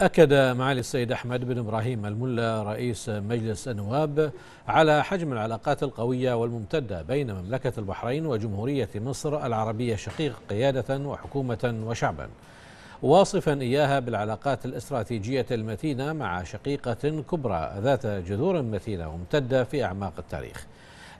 أكد معالي السيد أحمد بن إبراهيم الملا رئيس مجلس النواب على حجم العلاقات القوية والممتدة بين مملكة البحرين وجمهورية مصر العربية شقيق قيادة وحكومة وشعبا. واصفا إياها بالعلاقات الاستراتيجية المتينة مع شقيقة كبرى ذات جذور متينة وممتدة في أعماق التاريخ.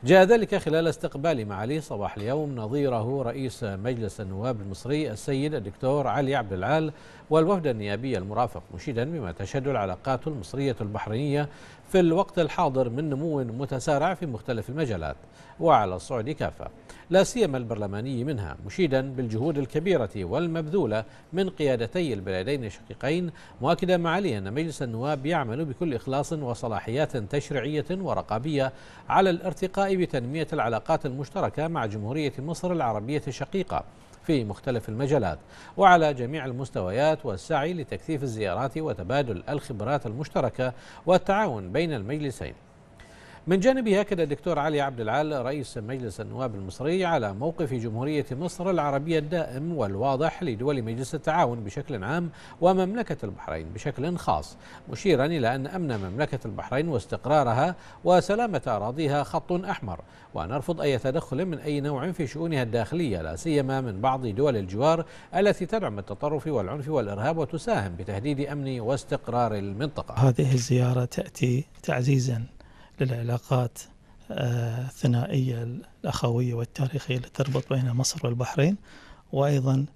جاء ذلك خلال استقبال معالي صباح اليوم نظيره رئيس مجلس النواب المصري السيد الدكتور علي عبد العال والوفد النيابي المرافق مشيدا بما تشهد العلاقات المصرية البحرينية في الوقت الحاضر من نمو متسارع في مختلف المجالات وعلى الصعد كافة. لا سيما البرلماني منها مشيدا بالجهود الكبيرة والمبذولة من قيادتي البلدين الشقيقين مؤكدا معالي أن مجلس النواب يعمل بكل إخلاص وصلاحيات تشريعية ورقابية على الارتقاء بتنمية العلاقات المشتركة مع جمهورية مصر العربية الشقيقة في مختلف المجالات وعلى جميع المستويات والسعي لتكثيف الزيارات وتبادل الخبرات المشتركة والتعاون بين المجلسين. من جانبه أكد الدكتور علي عبد العال رئيس مجلس النواب المصري على موقف جمهورية مصر العربية الدائم والواضح لدول مجلس التعاون بشكل عام ومملكة البحرين بشكل خاص مشيرا إلى أن أمن مملكة البحرين واستقرارها وسلامة أراضيها خط أحمر. ونرفض أي تدخل من أي نوع في شؤونها الداخلية لا سيما من بعض دول الجوار التي تدعم التطرف والعنف والإرهاب وتساهم بتهديد أمن واستقرار المنطقة. هذه الزيارة تأتي تعزيزا. للعلاقات آه، الثنائية الأخوية والتاريخية التي تربط بين مصر والبحرين وأيضا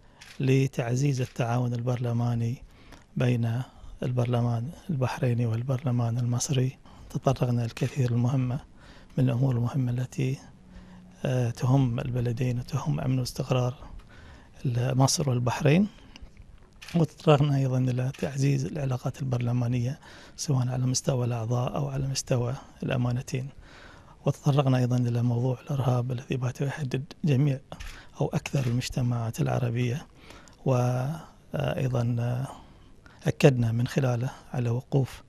لتعزيز التعاون البرلماني بين البرلمان البحريني والبرلمان المصري. تطرقنا الكثير المهمة من الأمور المهمة التي آه، تهم البلدين وتهم أمن واستقرار مصر والبحرين. وتطرقنا أيضا إلى تعزيز العلاقات البرلمانية سواء على مستوى الأعضاء أو على مستوى الأمانتين. وتطرقنا أيضا إلى موضوع الإرهاب الذي بات يهدد جميع أو أكثر المجتمعات العربية. وأيضا أكدنا من خلاله على وقوف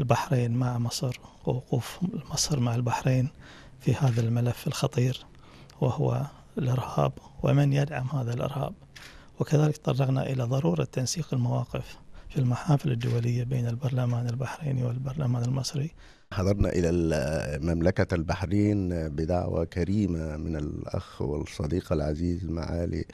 البحرين مع مصر ووقوف مصر مع البحرين في هذا الملف الخطير وهو الإرهاب ومن يدعم هذا الإرهاب. وكذلك تطرقنا إلى ضرورة تنسيق المواقف في المحافل الدولية بين البرلمان البحريني والبرلمان المصري. حضرنا إلى مملكة البحرين بدعوة كريمة من الأخ والصديق العزيز معالي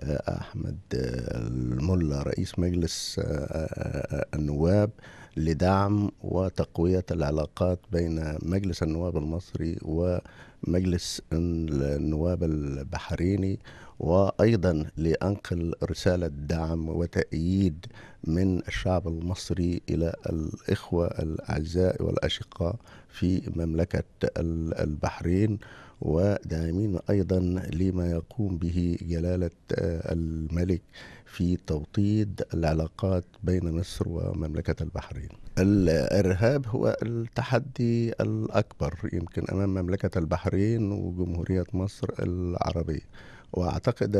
آه، أحمد الملا رئيس مجلس آه، آه، النواب لدعم وتقوية العلاقات بين مجلس النواب المصري ومجلس النواب البحريني وأيضا لأنقل رسالة دعم وتأييد من الشعب المصري إلى الإخوة الأعزاء والأشقاء في مملكة البحرين. وداعمين أيضا لما يقوم به جلالة الملك في توطيد العلاقات بين مصر ومملكة البحرين. الإرهاب هو التحدي الأكبر يمكن أمام مملكة البحرين وجمهورية مصر العربية. وأعتقد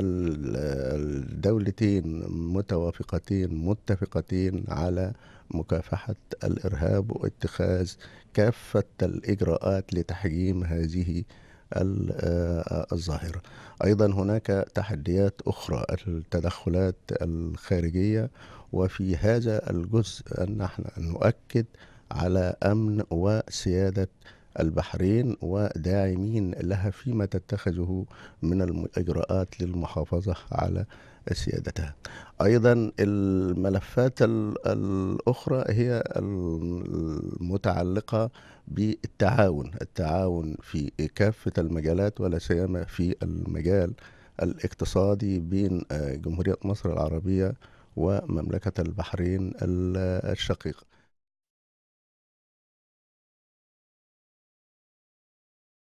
الدولتين متوافقتين متفقتين على مكافحة الإرهاب واتخاذ كافة الإجراءات لتحجيم هذه الظاهرة. أيضا هناك تحديات أخرى التدخلات الخارجية وفي هذا الجزء أن نحن نؤكد على أمن وسيادة البحرين وداعمين لها فيما تتخذه من الإجراءات للمحافظة على سيادتها. أيضا الملفات الأخرى هي المتعلقة بالتعاون التعاون في كافة المجالات ولا سيما في المجال الاقتصادي بين جمهورية مصر العربية ومملكة البحرين الشقيقة